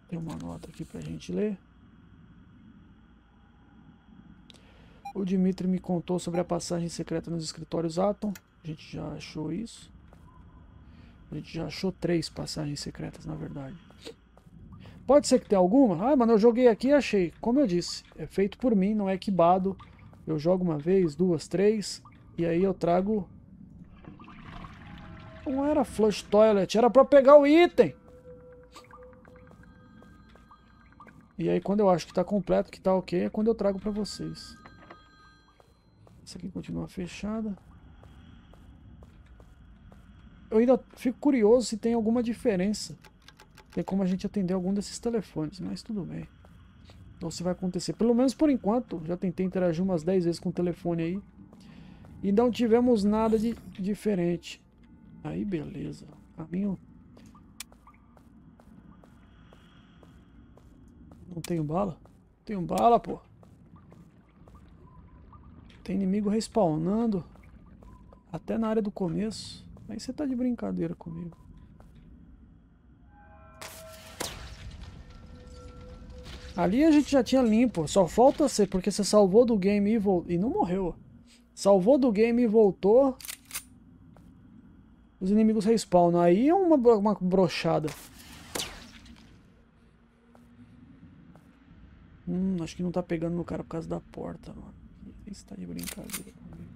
Tem uma nota aqui pra gente ler. O Dimitri me contou sobre a passagem secreta nos escritórios Atom. A gente já achou isso. A gente já achou três passagens secretas, na verdade. Pode ser que tenha alguma? Ah, mano, eu joguei aqui e achei. Como eu disse, é feito por mim, não é quibado. Eu jogo uma vez, duas, três. E aí eu trago... Não era flush toilet, era pra pegar o item. E aí quando eu acho que tá completo, que tá ok, é quando eu trago pra vocês. Essa aqui continua fechada. Eu ainda fico curioso se tem alguma diferença. Tem como a gente atender algum desses telefones, mas tudo bem. Então se vai acontecer. Pelo menos por enquanto. Já tentei interagir umas 10 vezes com o telefone aí. E não tivemos nada de diferente. Aí beleza. Caminho. Não tenho bala? Tenho bala, pô. Tem inimigo respawnando. Até na área do começo. Aí você tá de brincadeira comigo. Ali a gente já tinha limpo. Só falta ser, porque você salvou do game e, vo... e não morreu. Salvou do game e voltou. Os inimigos respawnam. Aí é uma, uma brochada. Hum, acho que não tá pegando no cara por causa da porta, mano. Isso tá de brincadeira comigo.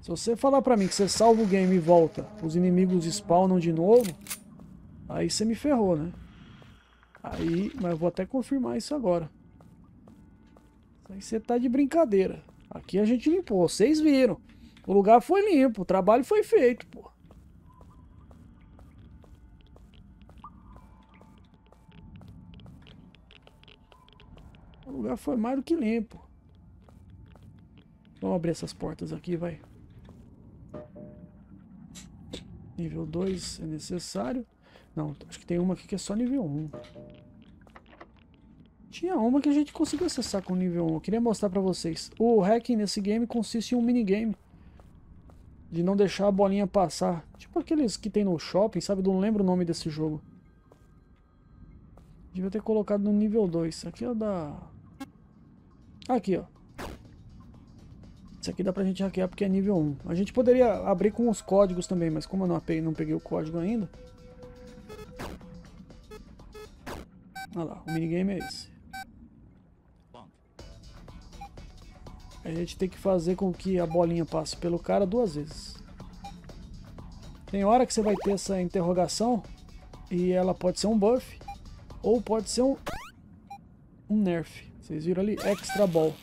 Se você falar pra mim que você salva o game e volta, os inimigos spawnam de novo, aí você me ferrou, né? Aí, mas eu vou até confirmar isso agora. Aí você tá de brincadeira. Aqui a gente limpou, vocês viram. O lugar foi limpo, o trabalho foi feito, pô. O lugar foi mais do que limpo. Vamos abrir essas portas aqui, vai. Nível 2 é necessário. Não, acho que tem uma aqui que é só nível 1. Tinha uma que a gente conseguiu acessar com nível 1. Eu queria mostrar pra vocês. O hacking nesse game consiste em um minigame. De não deixar a bolinha passar. Tipo aqueles que tem no shopping, sabe? Não lembro o nome desse jogo. Devia ter colocado no nível 2. Aqui é o da... Aqui, ó. Esse aqui dá pra gente hackear porque é nível 1. A gente poderia abrir com os códigos também, mas como eu não peguei, não peguei o código ainda... Olha lá, o minigame é esse. A gente tem que fazer com que a bolinha passe pelo cara duas vezes. Tem hora que você vai ter essa interrogação e ela pode ser um buff ou pode ser um, um nerf. Vocês viram ali? Extra Ball.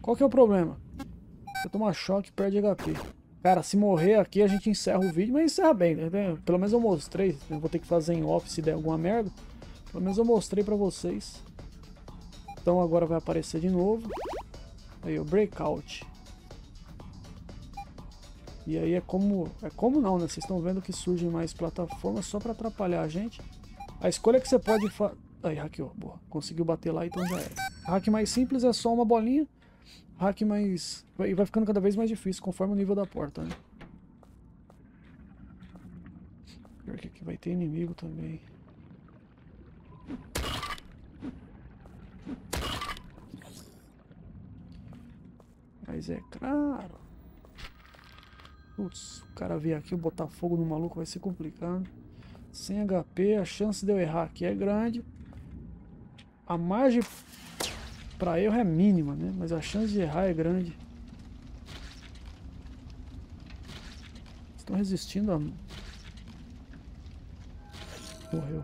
Qual que é o problema? Você toma choque perde HP. Cara, se morrer aqui a gente encerra o vídeo, mas encerra bem, né? Pelo menos eu mostrei. Eu vou ter que fazer em off se der alguma merda. Pelo menos eu mostrei pra vocês. Então agora vai aparecer de novo. Aí o Breakout. E aí é como... É como não, né? Vocês estão vendo que surgem mais plataformas só pra atrapalhar a gente. A escolha que você pode fazer... Aí, hackeou. Boa. Conseguiu bater lá, então já era. Hack mais simples é só uma bolinha. Hack mais... E vai ficando cada vez mais difícil, conforme o nível da porta, né? Pior que aqui vai ter inimigo também. Mas é claro. Putz, o cara vir aqui botar fogo no maluco vai ser complicado. Sem HP, a chance de eu errar aqui é grande a margem para erro é mínima, né? Mas a chance de errar é grande. Estão resistindo a... Morreu.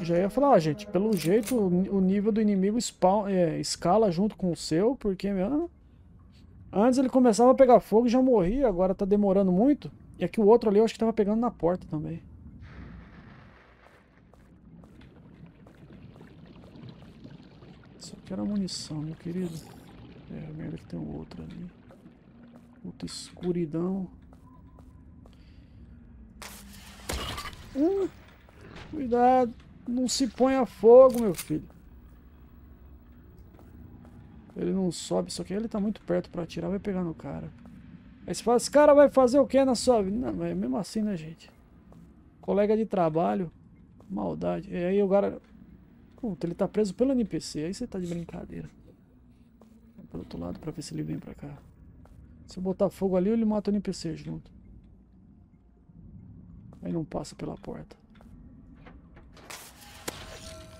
Já ia falar, ó, gente, pelo jeito o nível do inimigo spawn, é, escala junto com o seu, porque meu, antes ele começava a pegar fogo e já morria, agora tá demorando muito. E aqui o outro ali eu acho que tava pegando na porta também. Quero a munição, meu querido. É, merda que tem outro ali. Puta escuridão. Hum, cuidado. Não se põe a fogo, meu filho. Ele não sobe, só que ele tá muito perto pra atirar, vai pegar no cara. Aí você fala, esse cara vai fazer o que na sua vida? Não, é mesmo assim, né, gente? Colega de trabalho, maldade. E aí o cara... Puta, ele tá preso pelo NPC, aí você tá de brincadeira. Vou pro outro lado pra ver se ele vem pra cá. Se eu botar fogo ali, ele mata o NPC junto. Aí não passa pela porta.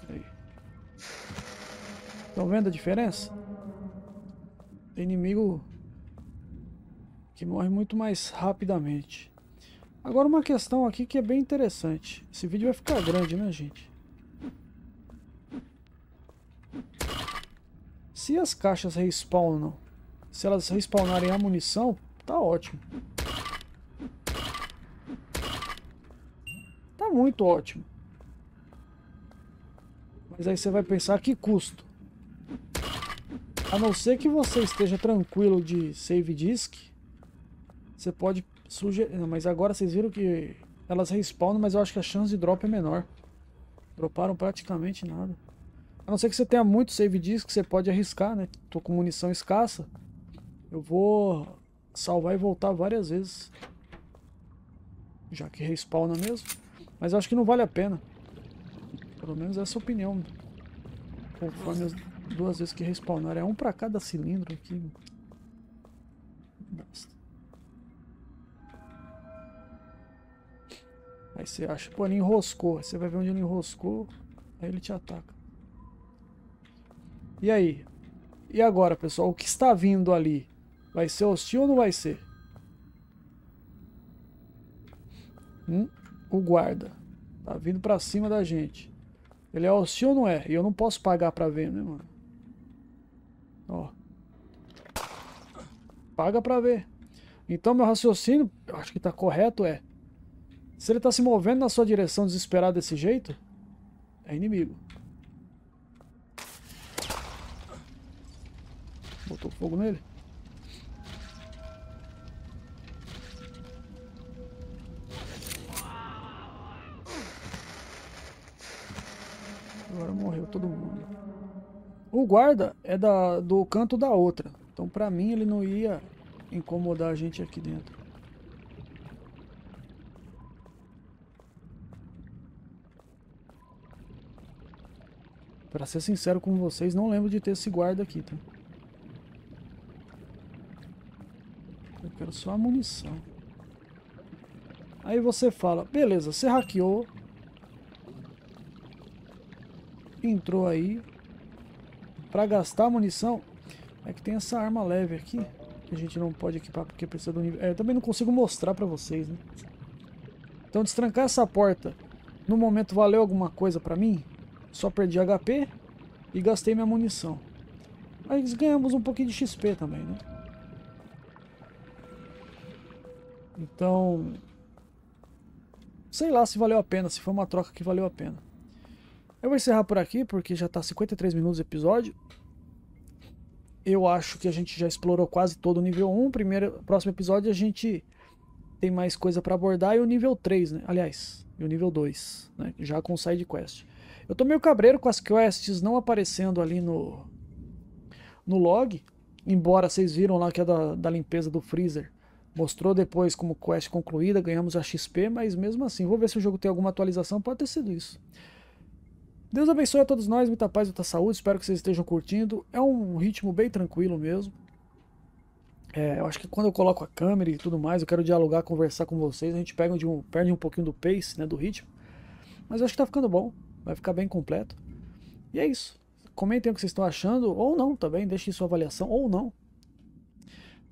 Aí. Estão vendo a diferença? Tem inimigo que morre muito mais rapidamente. Agora uma questão aqui que é bem interessante. Esse vídeo vai ficar grande, né, gente? Se as caixas respawnam, se elas respawnarem a munição, tá ótimo. Tá muito ótimo. Mas aí você vai pensar que custo. A não ser que você esteja tranquilo de save disk, você pode sugerir... Mas agora vocês viram que elas respawnam, mas eu acho que a chance de drop é menor. Droparam praticamente nada. A não ser que você tenha muito save disk, você pode arriscar, né? Tô com munição escassa. Eu vou salvar e voltar várias vezes. Já que respawna mesmo. Mas acho que não vale a pena. Pelo menos essa é a opinião. Conforme as duas vezes que respawnaram. É um pra cada cilindro aqui. Basta. Aí você acha, pô, ele enroscou. Você vai ver onde ele enroscou. Aí ele te ataca. E aí? E agora, pessoal? O que está vindo ali? Vai ser hostil ou não vai ser? Hum? O guarda. Tá vindo pra cima da gente. Ele é hostil ou não é? E eu não posso pagar pra ver, né, mano? Ó. Paga pra ver. Então meu raciocínio, eu acho que tá correto, é... Se ele tá se movendo na sua direção desesperado desse jeito, é inimigo. Botou fogo nele? Agora morreu todo mundo. O guarda é da, do canto da outra. Então pra mim ele não ia incomodar a gente aqui dentro. Pra ser sincero com vocês, não lembro de ter esse guarda aqui, tá? Quero só a munição. Aí você fala, beleza, você hackeou. Entrou aí. Pra gastar munição. É que tem essa arma leve aqui. Que a gente não pode equipar porque precisa do nível... É, eu também não consigo mostrar pra vocês, né? Então destrancar essa porta no momento valeu alguma coisa pra mim? Só perdi HP e gastei minha munição. Mas ganhamos um pouquinho de XP também, né? Então... Sei lá se valeu a pena, se foi uma troca que valeu a pena. Eu vou encerrar por aqui, porque já está 53 minutos o episódio. Eu acho que a gente já explorou quase todo o nível 1. Primeiro, próximo episódio a gente tem mais coisa para abordar. E o nível 3, né? Aliás, e o nível 2, né? Já com side quest. Eu tô meio cabreiro com as quests não aparecendo ali no, no log. Embora vocês viram lá que é da, da limpeza do freezer. Mostrou depois como quest concluída, ganhamos a XP, mas mesmo assim, vou ver se o jogo tem alguma atualização, pode ter sido isso. Deus abençoe a todos nós, muita paz, muita saúde, espero que vocês estejam curtindo. É um ritmo bem tranquilo mesmo. É, eu acho que quando eu coloco a câmera e tudo mais, eu quero dialogar, conversar com vocês, a gente pega de um, perde um pouquinho do pace, né, do ritmo. Mas eu acho que tá ficando bom. Vai ficar bem completo. E é isso. Comentem o que vocês estão achando, ou não também, deixem sua avaliação, ou não.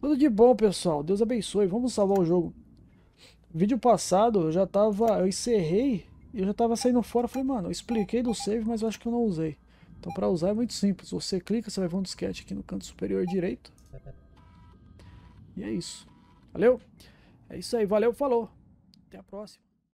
Tudo de bom, pessoal. Deus abençoe. Vamos salvar o jogo. Vídeo passado, eu já tava... Eu encerrei e eu já tava saindo fora. Falei, mano, eu expliquei do save, mas eu acho que eu não usei. Então para usar é muito simples. Você clica, você vai ver um disquete aqui no canto superior direito. E é isso. Valeu? É isso aí. Valeu, falou. Até a próxima.